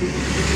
Thank you.